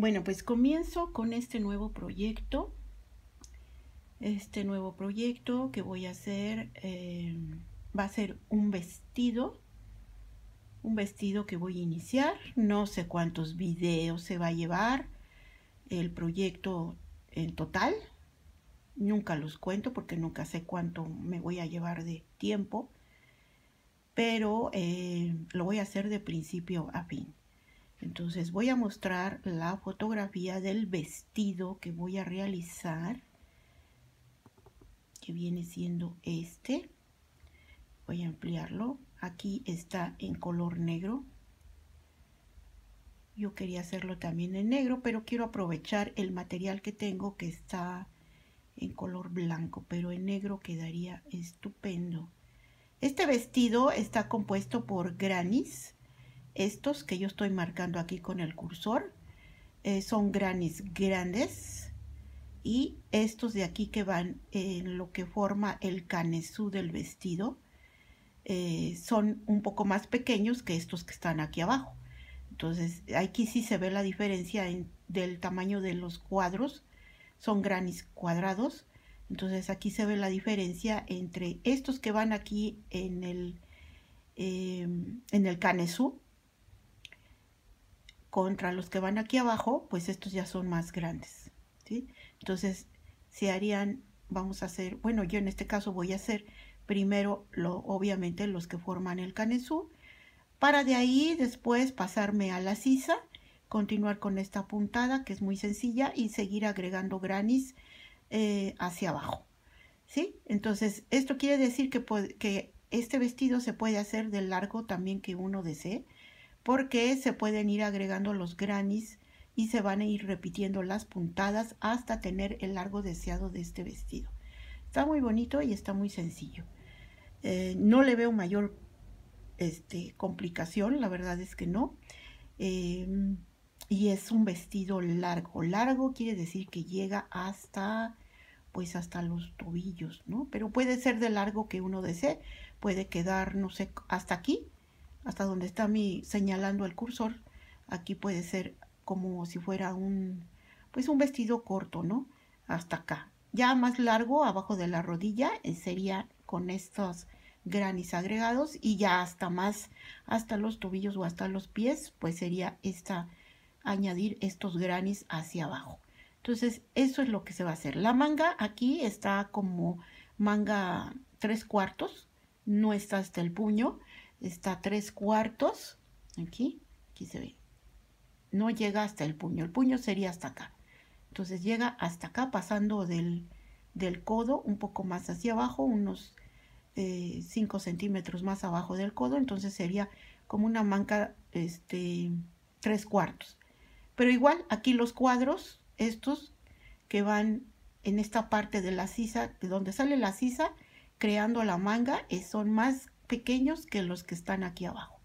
Bueno, pues comienzo con este nuevo proyecto. Este nuevo proyecto que voy a hacer eh, va a ser un vestido. Un vestido que voy a iniciar. No sé cuántos videos se va a llevar el proyecto en total. Nunca los cuento porque nunca sé cuánto me voy a llevar de tiempo. Pero eh, lo voy a hacer de principio a fin. Entonces voy a mostrar la fotografía del vestido que voy a realizar, que viene siendo este. Voy a ampliarlo. Aquí está en color negro. Yo quería hacerlo también en negro, pero quiero aprovechar el material que tengo que está en color blanco, pero en negro quedaría estupendo. Este vestido está compuesto por granis, estos que yo estoy marcando aquí con el cursor eh, son granis grandes y estos de aquí que van en lo que forma el canesú del vestido eh, son un poco más pequeños que estos que están aquí abajo. Entonces aquí sí se ve la diferencia del tamaño de los cuadros. Son granis cuadrados. Entonces aquí se ve la diferencia entre estos que van aquí en el, eh, en el canesú contra los que van aquí abajo, pues estos ya son más grandes, ¿sí? Entonces, se harían, vamos a hacer, bueno, yo en este caso voy a hacer primero, lo, obviamente, los que forman el canesú, para de ahí después pasarme a la sisa, continuar con esta puntada que es muy sencilla y seguir agregando granis eh, hacia abajo, ¿sí? Entonces, esto quiere decir que, que este vestido se puede hacer de largo también que uno desee, porque se pueden ir agregando los granis y se van a ir repitiendo las puntadas hasta tener el largo deseado de este vestido. Está muy bonito y está muy sencillo. Eh, no le veo mayor este, complicación, la verdad es que no. Em, y es un vestido largo. Largo quiere decir que llega hasta pues hasta los tobillos, ¿no? Pero puede ser de largo que uno desee, puede quedar, no sé, hasta aquí hasta donde está mi señalando el cursor. Aquí puede ser como si fuera un, pues un vestido corto, ¿no? Hasta acá. Ya más largo, abajo de la rodilla, eh, sería con estos granis agregados y ya hasta más, hasta los tobillos o hasta los pies, pues sería esta, añadir estos granis hacia abajo. Entonces, eso es lo que se va a hacer. La manga aquí está como manga tres cuartos, no está hasta el puño está tres cuartos, aquí, aquí se ve, no llega hasta el puño, el puño sería hasta acá. Entonces llega hasta acá pasando del, del codo un poco más hacia abajo, unos 5 eh, centímetros más abajo del codo, entonces sería como una manca, este, tres cuartos. Pero igual aquí los cuadros, estos que van en esta parte de la sisa, de donde sale la sisa, creando la manga, eh, son más pequeños que los que están aquí abajo.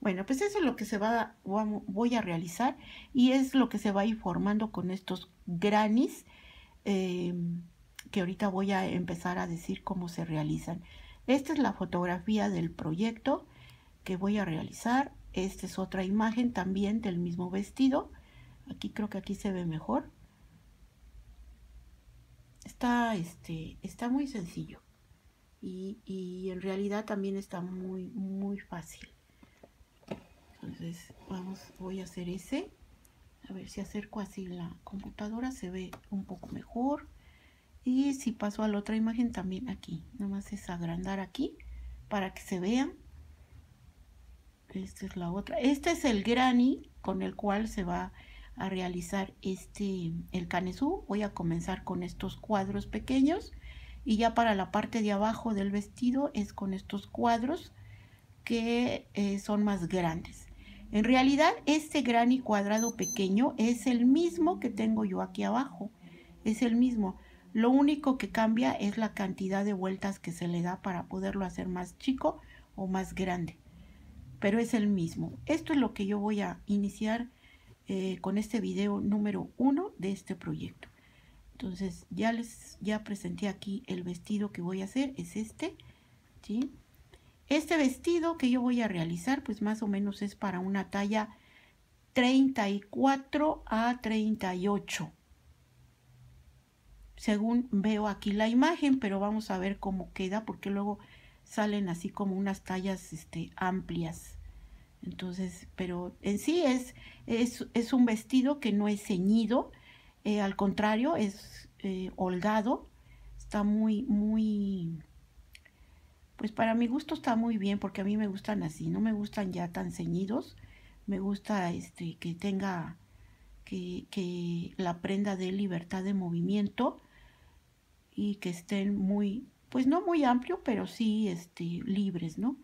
Bueno, pues eso es lo que se va, voy a realizar y es lo que se va a ir formando con estos granis eh, que ahorita voy a empezar a decir cómo se realizan. Esta es la fotografía del proyecto que voy a realizar. Esta es otra imagen también del mismo vestido. Aquí creo que aquí se ve mejor. Está, este, está muy sencillo y, en realidad también está muy muy fácil. Entonces vamos voy a hacer ese. A ver si acerco así la computadora se ve un poco mejor. Y si paso a la otra imagen también aquí. Nada más es agrandar aquí para que se vean. Esta es la otra. Este es el granny con el cual se va a realizar este el canesú voy a comenzar con estos cuadros pequeños y ya para la parte de abajo del vestido es con estos cuadros que eh, son más grandes. En realidad este gran y cuadrado pequeño es el mismo que tengo yo aquí abajo, es el mismo. Lo único que cambia es la cantidad de vueltas que se le da para poderlo hacer más chico o más grande. Pero es el mismo. Esto es lo que yo voy a iniciar eh, con este video número uno de este proyecto. Entonces ya les ya presenté aquí el vestido que voy a hacer, es este, ¿sí? Este vestido que yo voy a realizar, pues más o menos es para una talla 34 a 38 según veo aquí la imagen, pero vamos a ver cómo queda, porque luego salen así como unas tallas este, amplias. Entonces, pero en sí es, es, un vestido que no es ceñido, eh, al contrario, es eh, holgado, está muy, muy, pues para mi gusto está muy bien, porque a mí me gustan así, no me gustan ya tan ceñidos, me gusta este, que tenga, que, que la prenda de libertad de movimiento, y que estén muy, pues no muy amplio, pero sí este, libres, ¿no?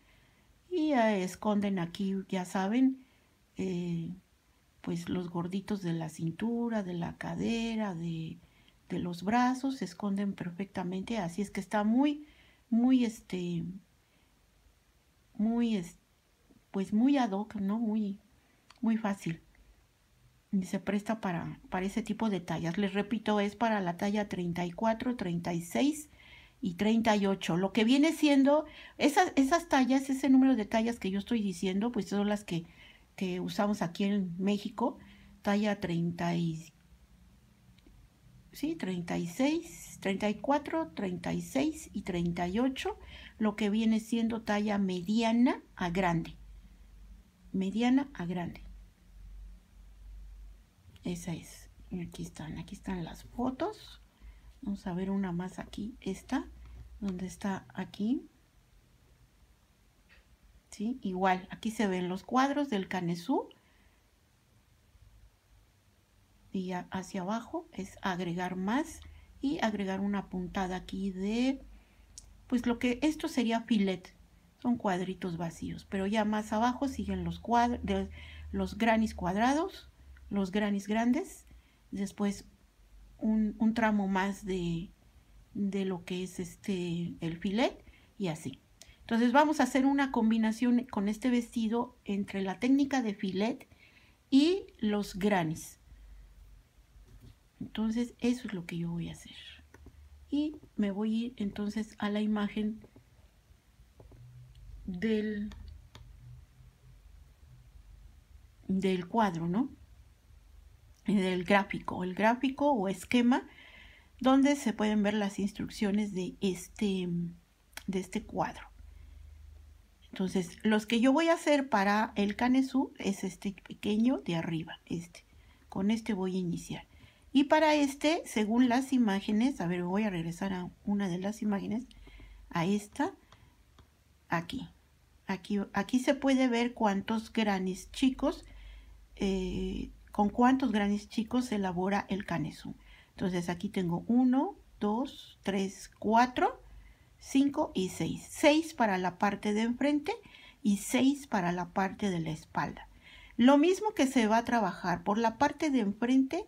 Y esconden aquí, ya saben, eh, pues los gorditos de la cintura, de la cadera, de, de los brazos, se esconden perfectamente, así es que está muy, muy, este, muy, pues muy ad hoc, ¿no? Muy, muy fácil y se presta para, para ese tipo de tallas. Les repito, es para la talla 34, 36 y 38. Lo que viene siendo esas, esas tallas, ese número de tallas que yo estoy diciendo, pues son las que, que usamos aquí en México. Talla 30 y, sí, 36, 34, 36 y 38. Lo que viene siendo talla mediana a grande. Mediana a grande. Esa es. Aquí están, aquí están las fotos. Vamos a ver una más aquí, esta, donde está aquí. Igual, aquí se ven los cuadros del canesú. Y hacia abajo es agregar más y agregar una puntada aquí de, pues lo que esto sería filet. Son cuadritos vacíos, pero ya más abajo siguen los cuadros, los granis cuadrados los granis grandes, después un, tramo más de, de, lo que es este el filet y así. Entonces vamos a hacer una combinación con este vestido entre la técnica de filet y los granis. Entonces eso es lo que yo voy a hacer. Y me voy a ir entonces a la imagen del, del cuadro, ¿no? del gráfico, el gráfico o esquema donde se pueden ver las instrucciones de este, de este cuadro. Entonces, los que yo voy a hacer para el canesú es este pequeño de arriba, este. Con este voy a iniciar. Y para este, según las imágenes, a ver, voy a regresar a una de las imágenes, a esta, aquí. Aquí, aquí se puede ver cuántos granis chicos eh, con cuántos granis chicos se elabora el canesú. Entonces aquí tengo 1, 2, 3, 4, 5 y 6. 6 para la parte de enfrente y 6 para la parte de la espalda. Lo mismo que se va a trabajar por la parte de enfrente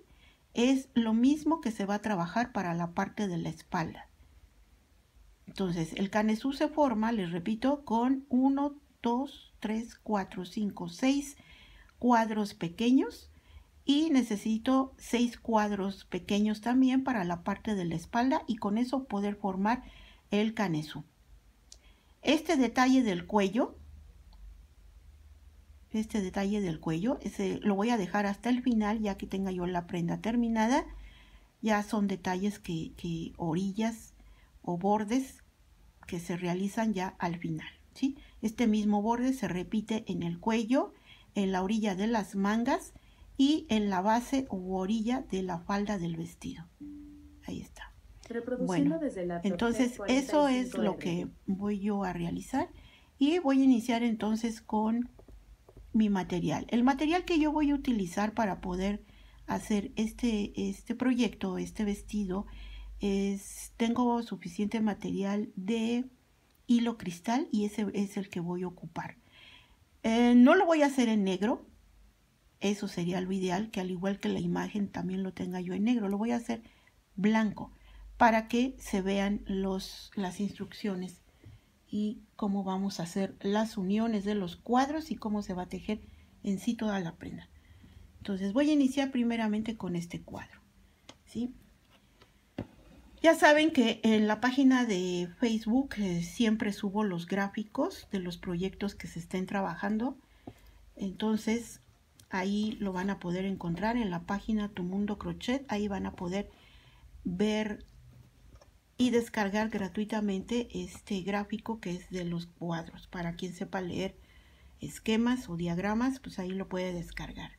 es lo mismo que se va a trabajar para la parte de la espalda. Entonces, el canesú se forma, les repito, con 1, 2, 3, 4, 5, 6 cuadros pequeños y necesito seis cuadros pequeños también para la parte de la espalda y con eso poder formar el canesú. Este detalle del cuello, este detalle del cuello, ese lo voy a dejar hasta el final ya que tenga yo la prenda terminada. Ya son detalles que, orillas o bordes que se realizan ya al final. Este mismo borde se repite en el cuello, en la orilla de las mangas y en la base u orilla de la falda del vestido. Ahí está. Bueno, entonces eso es lo que voy yo a realizar y voy a iniciar entonces con mi material. El material que yo voy a utilizar para poder hacer este, este proyecto, este vestido, es, tengo suficiente material de hilo cristal y ese es el que voy a ocupar. Eh, no lo voy a hacer en negro, eso sería lo ideal, que al igual que la imagen también lo tenga yo en negro. Lo voy a hacer blanco para que se vean los, las instrucciones y cómo vamos a hacer las uniones de los cuadros y cómo se va a tejer en sí toda la prenda. Entonces voy a iniciar primeramente con este cuadro. ¿sí? Ya saben que en la página de Facebook eh, siempre subo los gráficos de los proyectos que se estén trabajando. Entonces Ahí lo van a poder encontrar en la página Tu Mundo Crochet. Ahí van a poder ver y descargar gratuitamente este gráfico que es de los cuadros. Para quien sepa leer esquemas o diagramas, pues ahí lo puede descargar.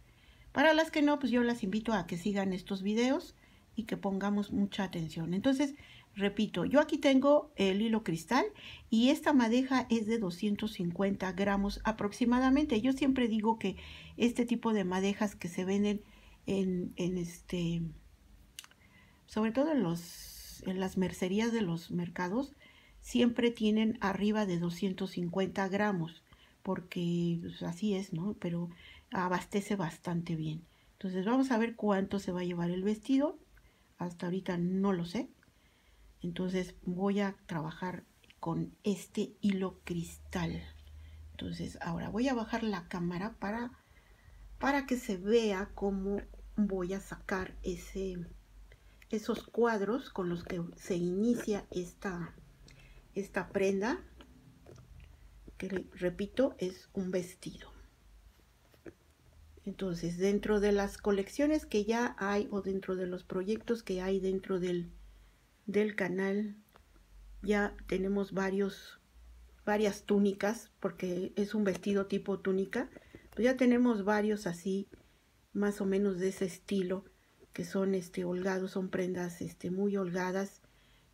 Para las que no, pues yo las invito a que sigan estos videos y que pongamos mucha atención. Entonces, repito, yo aquí tengo el hilo cristal y esta madeja es de 250 gramos aproximadamente. Yo siempre digo que este tipo de madejas que se venden en, en este, sobre todo en, los, en las mercerías de los mercados, siempre tienen arriba de 250 gramos, porque pues, así es, ¿no? Pero abastece bastante bien. Entonces vamos a ver cuánto se va a llevar el vestido. Hasta ahorita no lo sé. Entonces voy a trabajar con este hilo cristal. Entonces ahora voy a bajar la cámara para, para que se vea cómo voy a sacar ese, esos cuadros con los que se inicia esta, esta prenda. Que repito, es un vestido. Entonces, dentro de las colecciones que ya hay o dentro de los proyectos que hay dentro del, del canal, ya tenemos varios, varias túnicas, porque es un vestido tipo túnica. Pues ya tenemos varios así, más o menos de ese estilo, que son este, holgados, son prendas este, muy holgadas,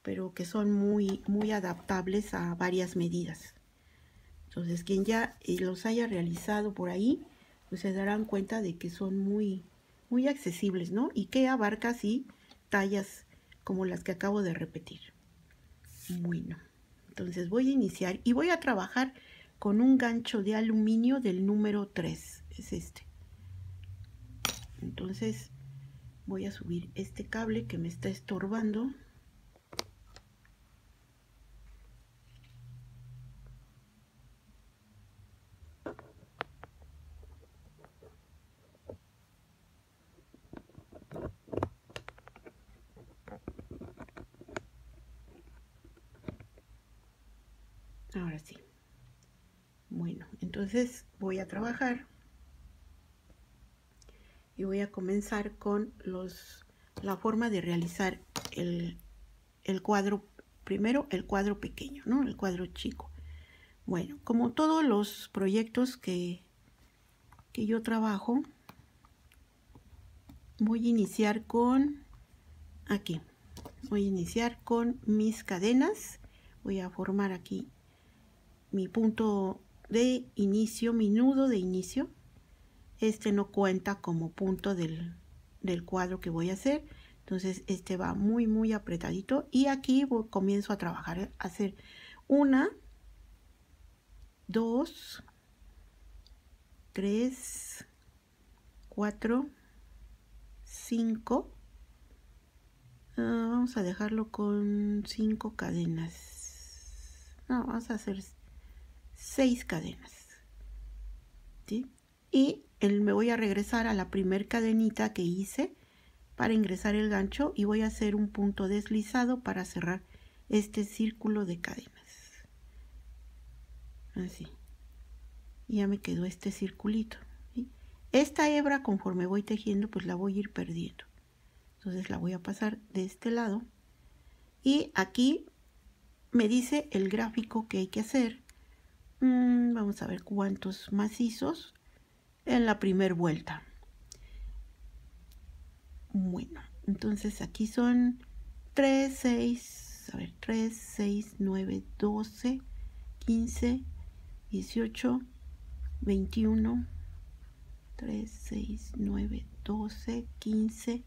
pero que son muy, muy adaptables a varias medidas. Entonces, quien ya eh, los haya realizado por ahí, pues se darán cuenta de que son muy, muy accesibles, ¿no? Y que abarca así tallas como las que acabo de repetir. Bueno, entonces voy a iniciar y voy a trabajar con un gancho de aluminio del número 3, es este. Entonces voy a subir este cable que me está estorbando. Ahora sí. Bueno, entonces voy a trabajar voy a comenzar con los la forma de realizar el, el cuadro primero el cuadro pequeño no el cuadro chico. Bueno como todos los proyectos que que yo trabajo voy a iniciar con aquí. Voy a iniciar con mis cadenas. Voy a formar aquí mi punto de inicio, mi nudo de inicio. Este no cuenta como punto del, cuadro que voy a hacer. Entonces este va muy muy apretadito y aquí comienzo a trabajar, a hacer una, dos, tres, cuatro, cinco. Ah, vamos a dejarlo con cinco cadenas. No, vamos a hacer seis cadenas. Y me voy a regresar a la primer cadenita que hice para ingresar el gancho y voy a hacer un punto deslizado para cerrar este círculo de cadenas. Así. Ya me quedó este circulito. Esta hebra conforme voy tejiendo pues la voy a ir perdiendo. Entonces la voy a pasar de este lado. Y aquí me dice el gráfico que hay que hacer Mm, vamos a ver cuántos macizos en la primera vuelta. Bueno, entonces aquí son 3, 6, a ver, 3, 6, 9, 12, 15, 18, 21, 3, 6, 9, 12, 15,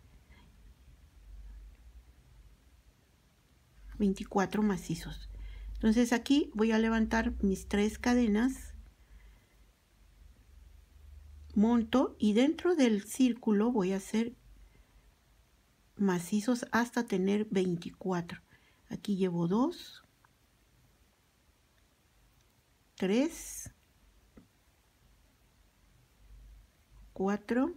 24 macizos. Entonces aquí voy a levantar mis tres cadenas, monto y dentro del círculo voy a hacer macizos hasta tener 24. Aquí llevo 2, 3, 4,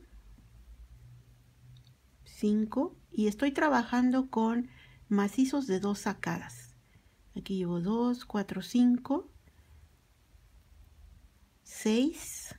5 y estoy trabajando con macizos de dos sacadas. Aquí llevo 2, 4, 5, 6,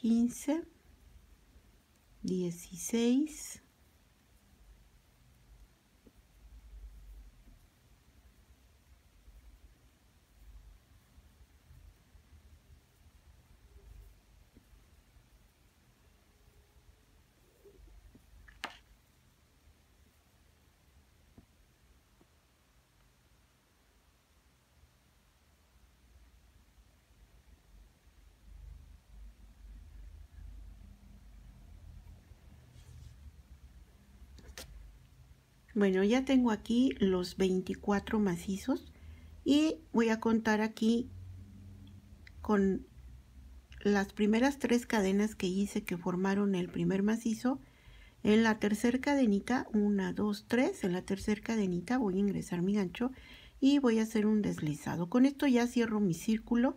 15, 16, Bueno, ya tengo aquí los 24 macizos y voy a contar aquí con las primeras tres cadenas que hice que formaron el primer macizo. En la tercera cadenita, una, dos, tres, en la tercera cadenita voy a ingresar mi gancho y voy a hacer un deslizado. Con esto ya cierro mi círculo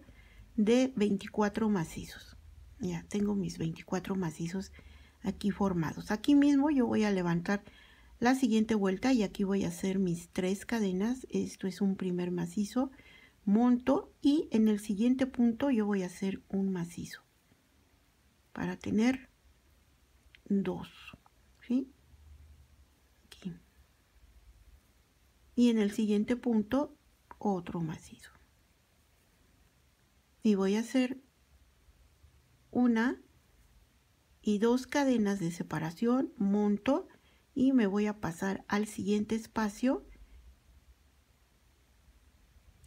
de 24 macizos. Ya tengo mis 24 macizos aquí formados. Aquí mismo yo voy a levantar la siguiente vuelta y aquí voy a hacer mis tres cadenas esto es un primer macizo monto y en el siguiente punto yo voy a hacer un macizo para tener dos ¿sí? Y en el siguiente punto otro macizo y voy a hacer una y dos cadenas de separación monto y me voy a pasar al siguiente espacio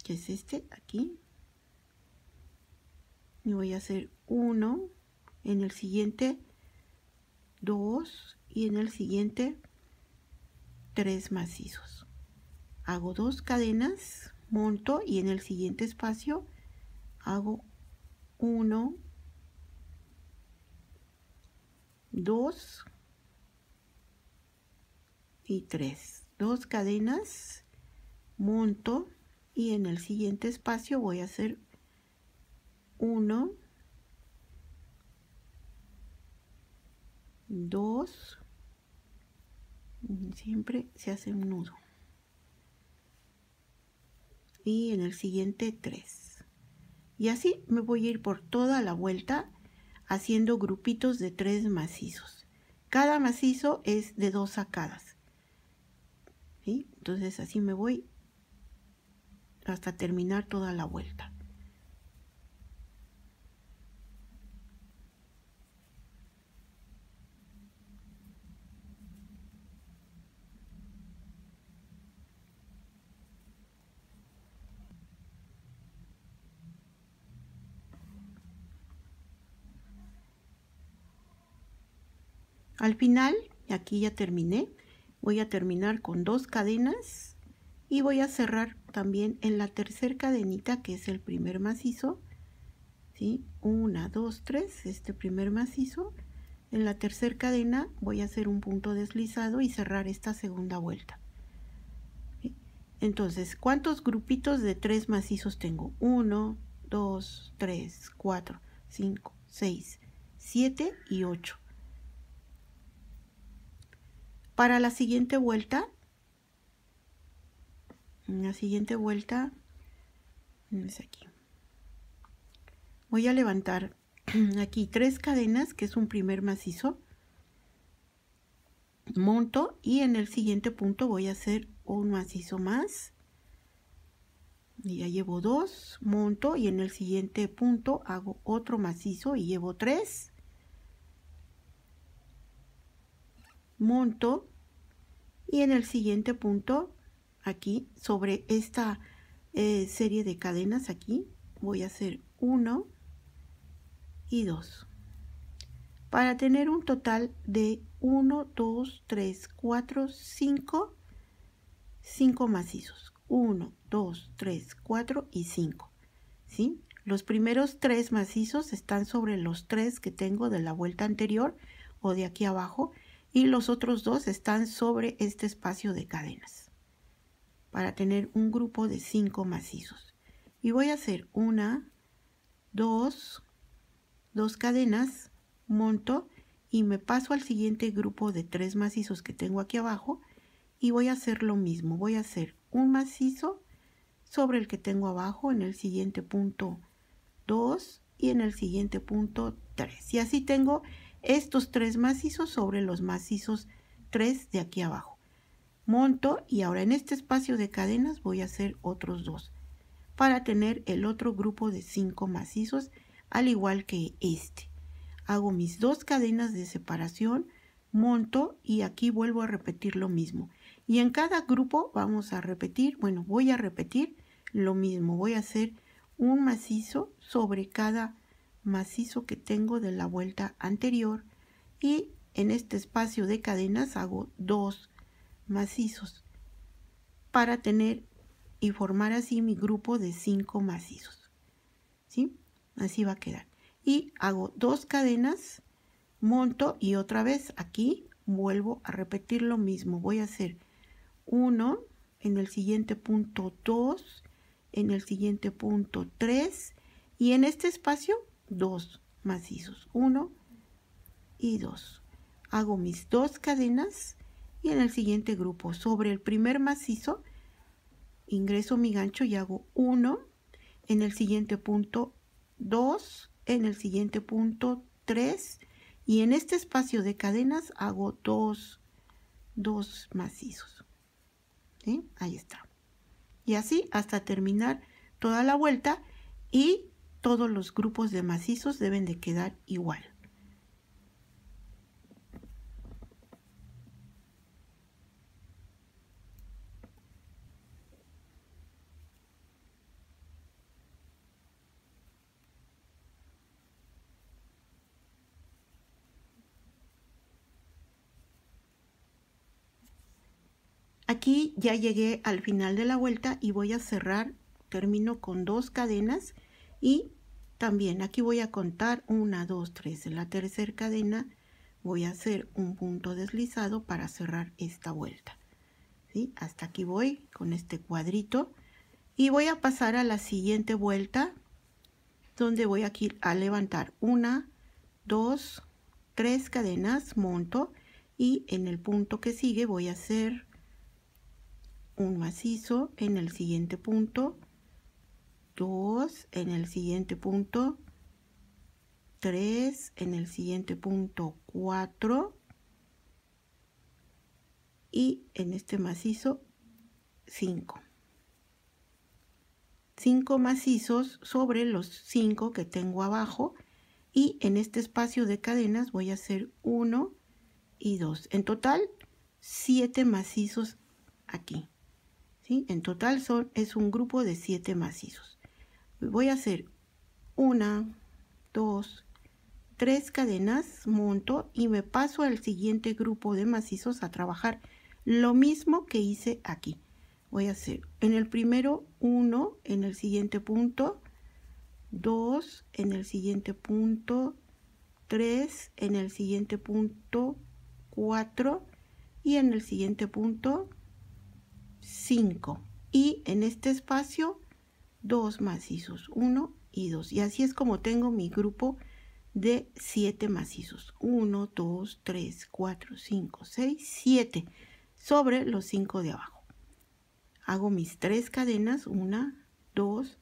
que es este aquí. Y voy a hacer uno en el siguiente dos y en el siguiente tres macizos. Hago dos cadenas monto y en el siguiente espacio hago uno dos y 3 dos cadenas monto y en el siguiente espacio voy a hacer 1 2 siempre se hace un nudo. Y en el siguiente 3 y así me voy a ir por toda la vuelta haciendo grupitos de tres macizos. Cada macizo es de dos sacadas entonces así me voy hasta terminar toda la vuelta. Al final, aquí ya terminé, voy a terminar con dos cadenas y voy a cerrar también en la tercera cadenita que es el primer macizo ¿sí? una dos tres este primer macizo. En la tercera cadena voy a hacer un punto deslizado y cerrar esta segunda vuelta entonces cuántos grupitos de tres macizos tengo 1 2 3 4 5 6 7 y 8 para la siguiente vuelta, la siguiente vuelta, es aquí. Voy a levantar aquí tres cadenas, que es un primer macizo. Monto y en el siguiente punto voy a hacer un macizo más. Ya llevo dos, monto y en el siguiente punto hago otro macizo y llevo tres. Monto y en el siguiente punto aquí sobre esta eh, serie de cadenas aquí voy a hacer uno y dos para tener un total de 1 2 3 4 5 5 macizos 1 2 3 4 y 5 ¿sí? Los primeros tres macizos están sobre los tres que tengo de la vuelta anterior o de aquí abajo y los otros dos están sobre este espacio de cadenas para tener un grupo de cinco macizos. Y voy a hacer una, dos, dos cadenas, monto y me paso al siguiente grupo de tres macizos que tengo aquí abajo y voy a hacer lo mismo. Voy a hacer un macizo sobre el que tengo abajo en el siguiente punto 2 y en el siguiente punto 3. Y así tengo estos tres macizos sobre los macizos 3 de aquí abajo. Monto y ahora en este espacio de cadenas voy a hacer otros dos para tener el otro grupo de 5 macizos al igual que este. Hago mis dos cadenas de separación, monto y aquí vuelvo a repetir lo mismo. Y en cada grupo vamos a repetir, bueno, voy a repetir lo mismo. Voy a hacer un macizo sobre cada macizo que tengo de la vuelta anterior y en este espacio de cadenas hago dos macizos para tener y formar así mi grupo de cinco macizos. ¿Sí? Así va a quedar. Y hago dos cadenas, monto y otra vez aquí vuelvo a repetir lo mismo. Voy a hacer 1, en el siguiente punto 2, en el siguiente punto 3 y en este espacio 2 macizos, 1 y 2. Hago mis dos cadenas y en el siguiente grupo sobre el primer macizo ingreso mi gancho y hago 1, en el siguiente punto 2, en el siguiente punto 3 y en este espacio de cadenas hago dos, dos macizos. Ahí está. Y así hasta terminar toda la vuelta y todos los grupos de macizos deben de quedar igual. Aquí ya llegué al final de la vuelta y voy a cerrar, termino con dos cadenas y también aquí voy a contar una, dos, tres. En la tercera cadena voy a hacer un punto deslizado para cerrar esta vuelta. ¿sí? Hasta aquí voy con este cuadrito y voy a pasar a la siguiente vuelta donde voy aquí a levantar una, dos, tres cadenas, monto y en el punto que sigue voy a hacer un macizo en el siguiente punto, 2 en el siguiente punto, 3 en el siguiente punto, 4 y en este macizo 5. 5 macizos sobre los 5 que tengo abajo y en este espacio de cadenas voy a hacer 1 y 2. En total 7 macizos aquí. En total son, es un grupo de 7 macizos. Voy a hacer una, dos, tres cadenas, monto y me paso al siguiente grupo de macizos a trabajar lo mismo que hice aquí. Voy a hacer en el primero 1, en el siguiente punto 2, en el siguiente punto 3, en el siguiente punto 4 y en el siguiente punto 5 y en este espacio dos macizos 1 y 2 y así es como tengo mi grupo de 7 macizos. 1 2 3 4 5 6 7 sobre los 5 de abajo. Hago mis tres cadenas. 1 2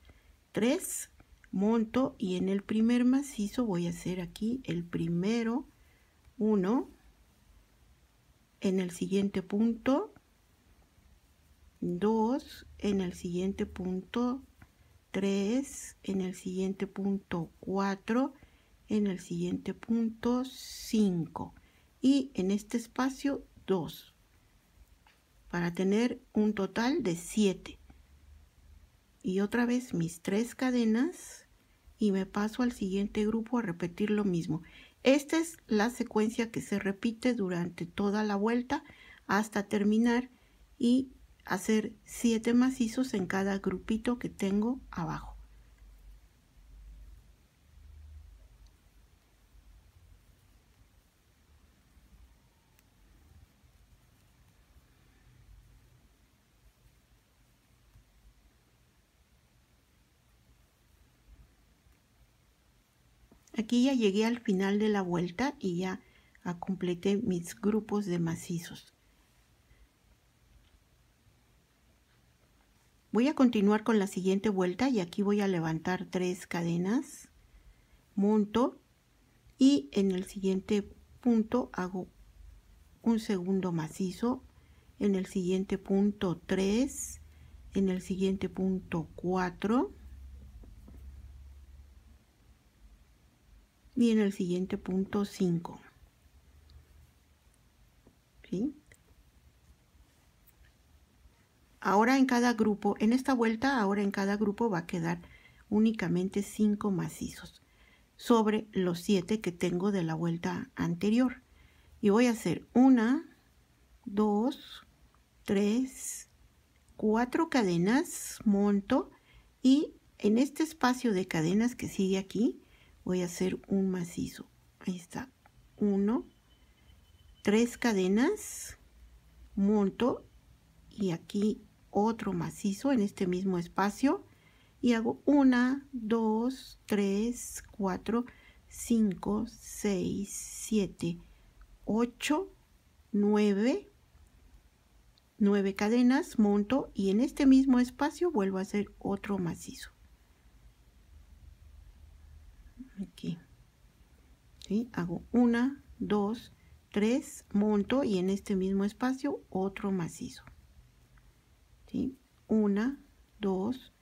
3 monto y en el primer macizo voy a hacer aquí el primero 1 en el siguiente punto 2 en el siguiente punto 3 en el siguiente punto 4 en el siguiente punto 5 y en este espacio 2 para tener un total de 7 y otra vez mis tres cadenas y me paso al siguiente grupo a repetir lo mismo. Esta es la secuencia que se repite durante toda la vuelta hasta terminar y hacer 7 macizos en cada grupito que tengo abajo. Aquí ya llegué al final de la vuelta y ya completé mis grupos de macizos. Voy a continuar con la siguiente vuelta y aquí voy a levantar tres cadenas, monto y en el siguiente punto hago un segundo macizo, en el siguiente punto 3, en el siguiente punto 4 y en el siguiente punto 5. ¿Sí? Ahora en cada grupo, en esta vuelta, ahora en cada grupo va a quedar únicamente 5 macizos sobre los 7 que tengo de la vuelta anterior. Y voy a hacer una, dos, tres, cuatro cadenas, monto y en este espacio de cadenas que sigue aquí voy a hacer un macizo. Ahí está. Uno, tres cadenas, monto y aquí otro macizo en este mismo espacio y hago una, dos, tres, cuatro, cinco, seis, siete, ocho, nueve, nueve cadenas, monto y en este mismo espacio vuelvo a hacer otro macizo. Aquí. Hago una, dos, tres, monto y en este mismo espacio otro macizo. Una, dos,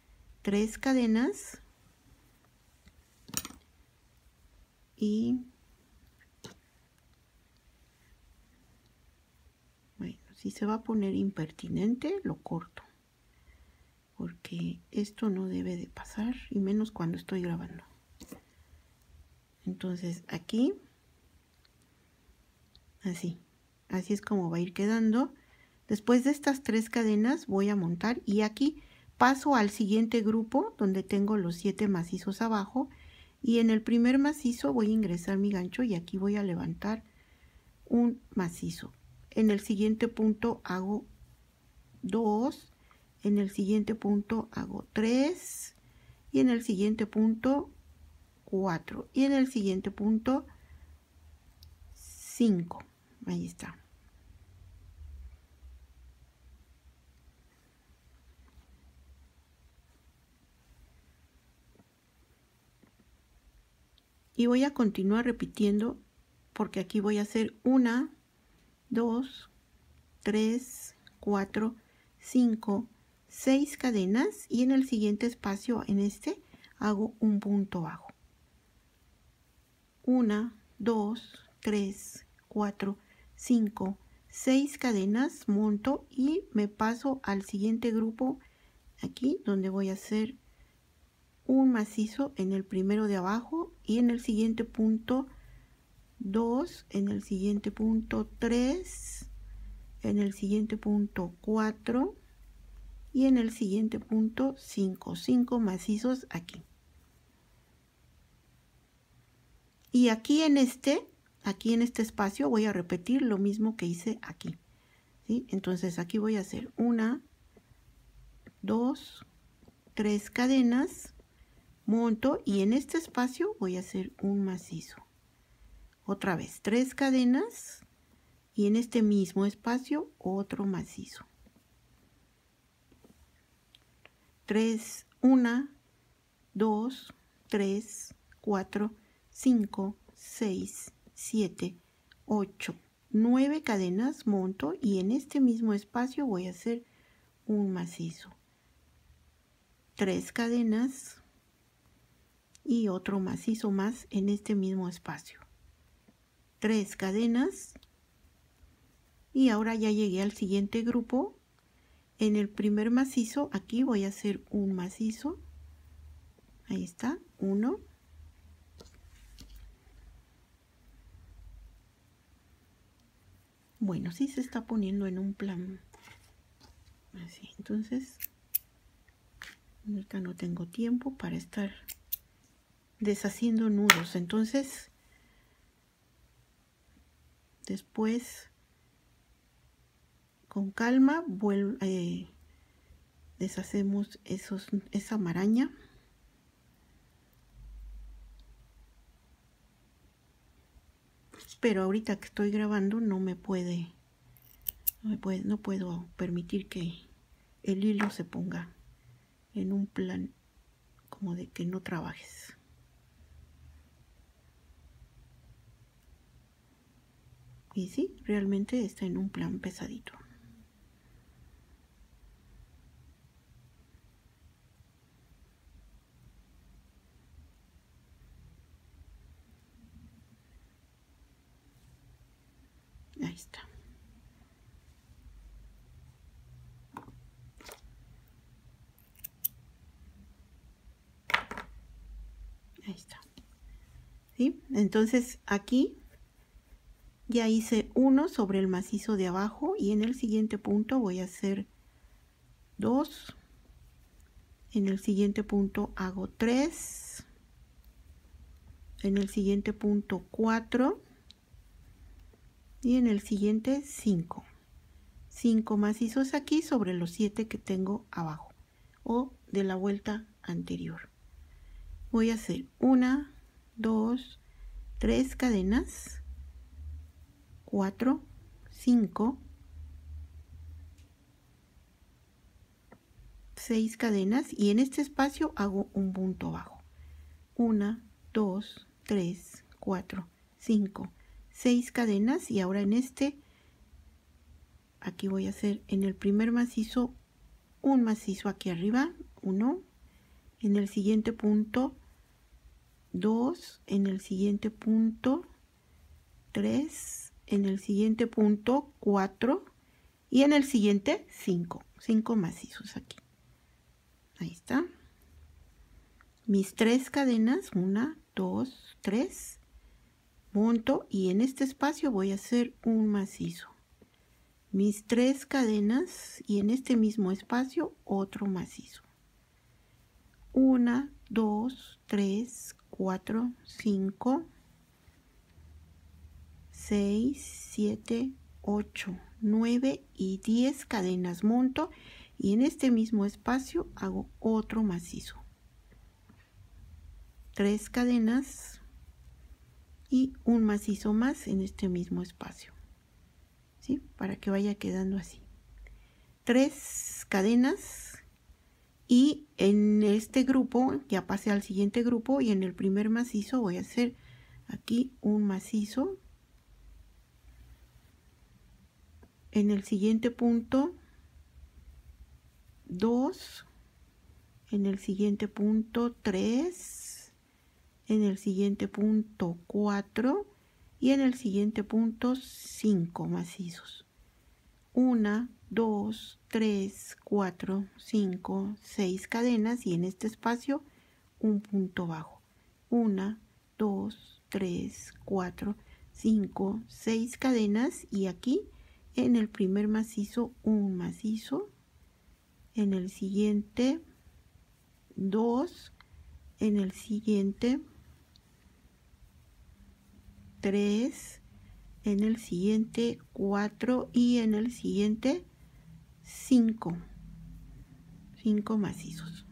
tres cadenas. Y bueno, si se va a poner impertinente, lo corto porque esto no debe de pasar y menos cuando estoy grabando. Entonces aquí así así es como va a ir quedando después de estas tres cadenas voy a montar y aquí paso al siguiente grupo donde tengo los siete macizos abajo y en el primer macizo voy a ingresar mi gancho y aquí voy a levantar un macizo. En el siguiente punto hago dos en el siguiente punto hago tres y en el siguiente punto 4 y en el siguiente punto 5 ahí está y voy a continuar repitiendo porque aquí voy a hacer una 2 3 4 5 6 cadenas y en el siguiente espacio en este hago un punto bajo. 1, 2, 3, 4, 5, 6 cadenas, monto y me paso al siguiente grupo aquí donde voy a hacer un macizo en el primero de abajo y en el siguiente punto 2, en el siguiente punto 3, en el siguiente punto 4 y en el siguiente punto 5, 5 macizos aquí. Y aquí en este, aquí en este espacio voy a repetir lo mismo que hice aquí. ¿sí? Entonces aquí voy a hacer una, dos, tres cadenas, monto y en este espacio voy a hacer un macizo. Otra vez, tres cadenas y en este mismo espacio otro macizo. Tres, una, dos, tres, cuatro, 5, 6, 7, 8, 9 cadenas monto y en este mismo espacio voy a hacer un macizo. 3 cadenas y otro macizo más en este mismo espacio. 3 cadenas y ahora ya llegué al siguiente grupo. En el primer macizo aquí voy a hacer un macizo. Ahí está, 1 Bueno, sí se está poniendo en un plan así. Entonces, ahorita no tengo tiempo para estar deshaciendo nudos. Entonces, después, con calma, eh, deshacemos esos, esa maraña. pero ahorita que estoy grabando no me puede, no, me puede, no puedo permitir que el hilo se ponga en un plan como de que no trabajes. Y sí, realmente está en un plan pesadito. Ahí está. Ahí está. ¿Sí? Entonces aquí ya hice uno sobre el macizo de abajo y en el siguiente punto voy a hacer dos. En el siguiente punto hago tres. En el siguiente punto cuatro y en el siguiente 5 5 macizos aquí sobre los 7 que tengo abajo o de la vuelta anterior voy a hacer una 2 3 cadenas 4 5 6 cadenas y en este espacio hago un punto bajo. 1 2 3 4 5 6 cadenas y ahora en este aquí voy a hacer en el primer macizo un macizo aquí arriba 1 en el siguiente punto 2 en el siguiente punto 3 en el siguiente punto 4 y en el siguiente 5 5 macizos aquí. Ahí está. Mis tres cadenas 1 2 3 monto y en este espacio voy a hacer un macizo. Mis tres cadenas y en este mismo espacio otro macizo. Una dos tres cuatro cinco seis siete ocho nueve y diez cadenas monto y en este mismo espacio hago otro macizo tres cadenas y un macizo más en este mismo espacio ¿sí? para que vaya quedando así tres cadenas y en este grupo ya pasé al siguiente grupo y en el primer macizo voy a hacer aquí un macizo en el siguiente punto dos en el siguiente punto 3 en el siguiente punto 4 y en el siguiente punto 5 macizos. 1, 2, 3, 4, 5, 6 cadenas y en este espacio un punto bajo. 1, 2, 3, 4, 5, 6 cadenas y aquí en el primer macizo un macizo. En el siguiente 2, en el siguiente 3, en el siguiente 4 y en el siguiente 5. 5 macizos.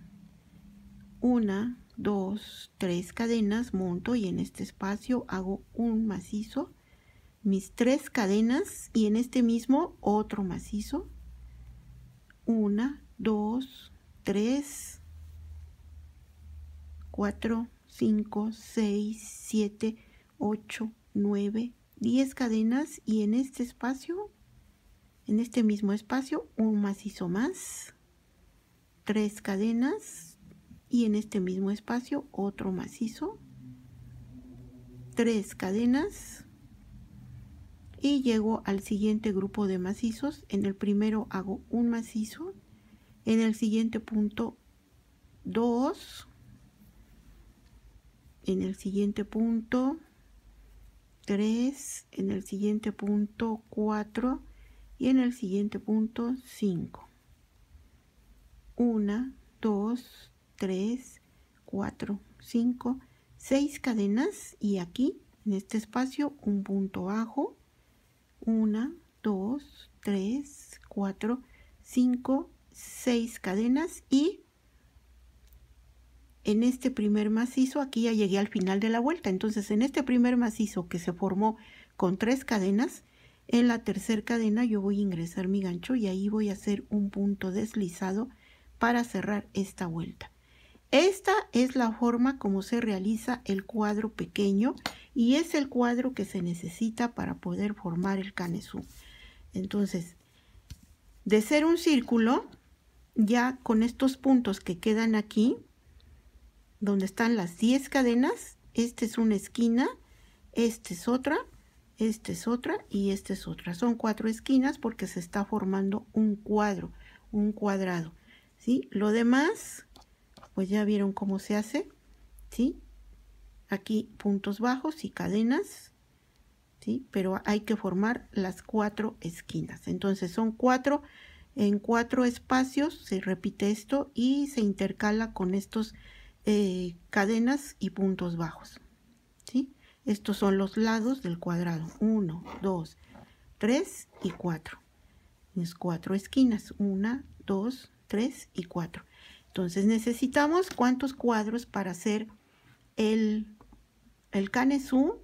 1, 2, 3 cadenas, monto y en este espacio hago un macizo. Mis tres cadenas y en este mismo otro macizo. 1, 2, 3, 4, 5, 6, 7, 8, 9, 10 cadenas y en este espacio, en este mismo espacio, un macizo más, 3 cadenas y en este mismo espacio otro macizo, 3 cadenas y llego al siguiente grupo de macizos. En el primero hago un macizo, en el siguiente punto 2, en el siguiente punto 3, en el siguiente punto 4 y en el siguiente punto 5. 1, 2, 3, 4, 5, 6 cadenas y aquí en este espacio un punto bajo. 1, 2, 3, 4, 5, 6 cadenas y en este primer macizo, aquí ya llegué al final de la vuelta, entonces en este primer macizo que se formó con tres cadenas. En la tercera cadena yo voy a ingresar mi gancho y ahí voy a hacer un punto deslizado para cerrar esta vuelta. Esta es la forma como se realiza el cuadro pequeño y es el cuadro que se necesita para poder formar el canesú. Entonces, de ser un círculo, ya con estos puntos que quedan aquí, donde están las 10 cadenas, esta es una esquina, esta es otra, esta es otra y esta es otra. Son cuatro esquinas porque se está formando un cuadro, un cuadrado. ¿sí? Lo demás pues ya vieron cómo se hace, ¿sí? Aquí puntos bajos y cadenas, ¿sí? Pero hay que formar las cuatro esquinas. Entonces son cuatro, en cuatro espacios se repite esto y se intercala con estos eh, cadenas y puntos bajos, ¿sí? Estos son los lados del cuadrado. Uno, dos, tres y cuatro. Es cuatro esquinas. Una, dos, tres y cuatro. Entonces necesitamos cuántos cuadros para hacer el, el canesú.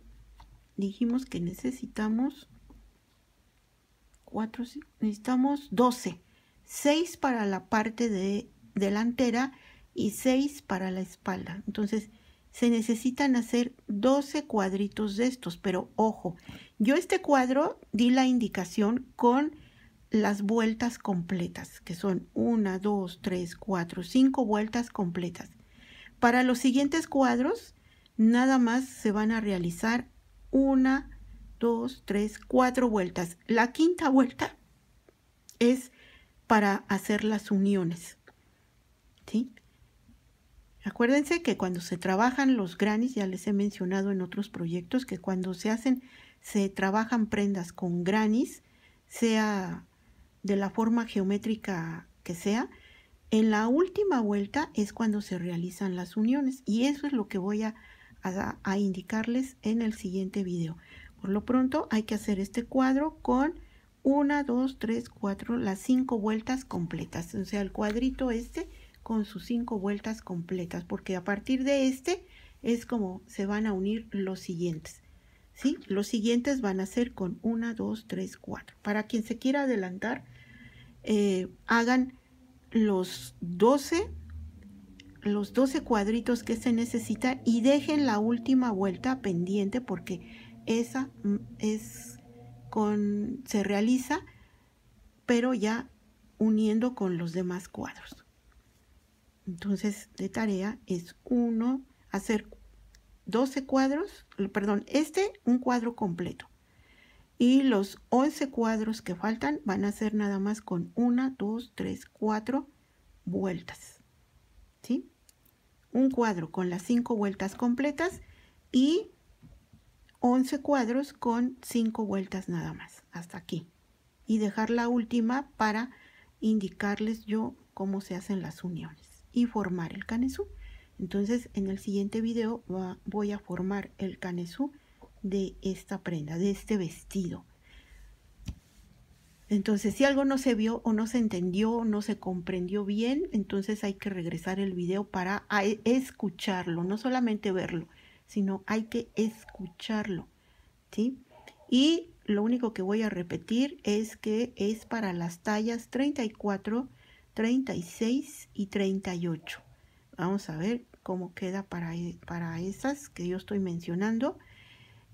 Dijimos que necesitamos cuatro, necesitamos 12. 6 para la parte de delantera y 6 para la espalda. Entonces se necesitan hacer 12 cuadritos de estos, pero ojo, yo este cuadro di la indicación con las vueltas completas, que son una, dos, tres, cuatro, cinco vueltas completas. Para los siguientes cuadros, nada más se van a realizar una, dos, tres, cuatro vueltas. La quinta vuelta es para hacer las uniones. ¿Sí? Acuérdense que cuando se trabajan los granis, ya les he mencionado en otros proyectos, que cuando se hacen, se trabajan prendas con granis, sea de la forma geométrica que sea, en la última vuelta es cuando se realizan las uniones y eso es lo que voy a, a, indicarles en el siguiente video. Por lo pronto hay que hacer este cuadro con una, dos, tres, cuatro, las cinco vueltas completas. O sea, el cuadrito este con sus cinco vueltas completas, porque a partir de este es como se van a unir los siguientes. ¿sí? Los siguientes van a ser con una, dos, tres, cuatro. Para quien se quiera adelantar, eh, hagan los 12 los 12 cuadritos que se necesita y dejen la última vuelta pendiente porque esa mm, es con se realiza pero ya uniendo con los demás cuadros entonces de tarea es uno hacer 12 cuadros perdón este un cuadro completo y los 11 cuadros que faltan van a ser nada más con una, dos, tres, cuatro vueltas. Un cuadro con las cinco vueltas completas y 11 cuadros con cinco vueltas nada más, hasta aquí. Y dejar la última para indicarles yo cómo se hacen las uniones y formar el canesú. Entonces en el siguiente video voy a formar el canesú de esta prenda, de este vestido. Entonces, si algo no se vio o no se entendió, no se comprendió bien, entonces hay que regresar el video para escucharlo, no solamente verlo, sino hay que escucharlo, ¿sí? Y lo único que voy a repetir es que es para las tallas 34, 36 y 38. Vamos a ver cómo queda para, e, para esas que yo estoy mencionando.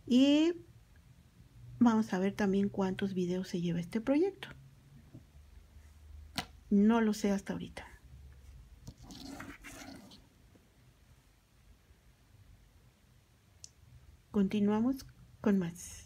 Y vamos a ver también cuántos videos se lleva este proyecto. No lo sé hasta ahorita. Continuamos con más.